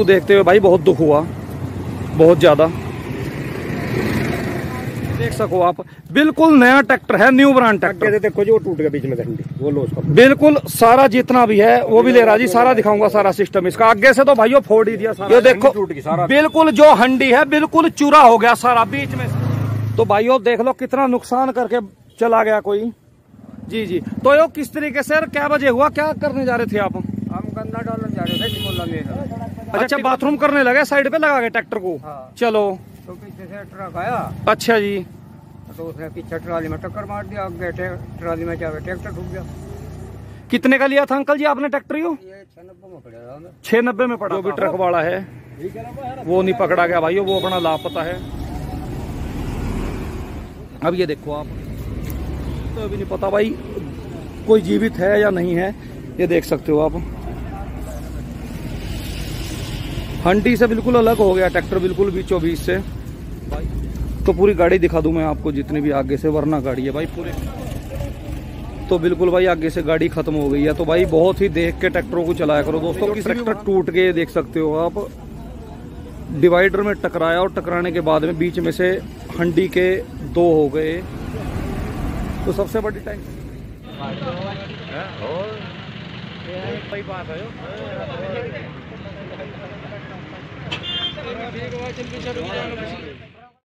तो देखते हुए भाई बहुत दुख हुआ। बहुत ज़्यादा। देख सको आप। बिल्कुल नया ट्रैक्टर है न्यू ब्रांड ट्रैक्टर। देखो जी टूट गया बीच में हंडी वो लो उसका। बिल्कुल सारा जितना भी है वो भी ले रहा जी। सारा दिखाऊँगा सारा सिस्टम इसका। आगे से तो भाइयों फोड़ ही दिया सारा। ये देखो टूट गई सारा। बिल्कुल जो हंडी है बिल्कुल चूरा हो गया सारा बीच में। तो भाइयों देख लो कितना नुकसान करके चला गया कोई। जी जी। तो यो किस तरीके से क्या बजे हुआ? क्या करने जा रहे थे आप? अच्छा बाथरूम करने लगे साइड पे लगा के ट्रैक्टर को? हाँ। चलो। तो पीछे से ट्रक आया। अच्छा जी। तो उसने पीछे ट्राली में टक्कर मार दिया आगे ट्राली में जावे ट्रैक्टर ठुक गया। कितने का लिया था अंकल जी आपने ट्रैक्टर यो? ये छह नब्बे में छह नब्बे में पड़ा जो भी ट्रक वाला है। वो नहीं पकड़ा गया भाई वो अपना लापता है। अब ये देखो आप। तो अभी नहीं पता भाई कोई जीवित है या नहीं है ये देख सकते हो आप। हंटी से बिल्कुल अलग हो गया ट्रैक्टर बिल्कुल बीचों बीच से। तो पूरी गाड़ी दिखा दूँ मैं आपको जितनी भी आगे से वरना गाड़ी है भाई पूरे। तो बिल्कुल भाई आगे से गाड़ी खत्म हो गई है। तो भाई बहुत ही देख के ट्रैक्टरों को चलाया करो दोस्तों कि ट्रैक्टर टूट गए देख सकते हो आप। डिवाइडर में टकराया और टकराने के बाद में बीच में से हंडी के दो हो गए। तो सबसे बड़ी टाइम よろしくお願いします。